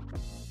Bye.